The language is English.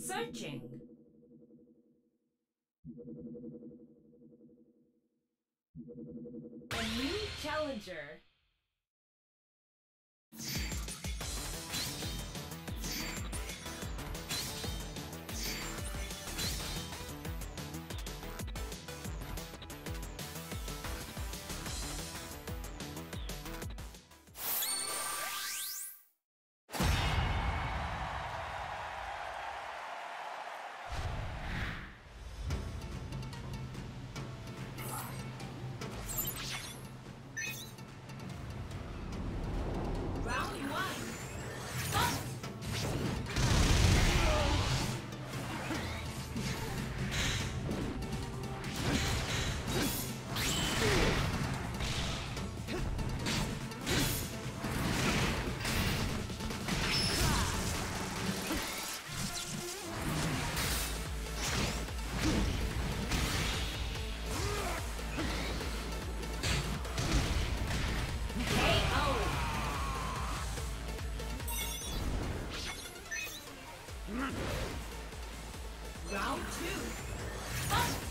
Searching. Round two. Fight!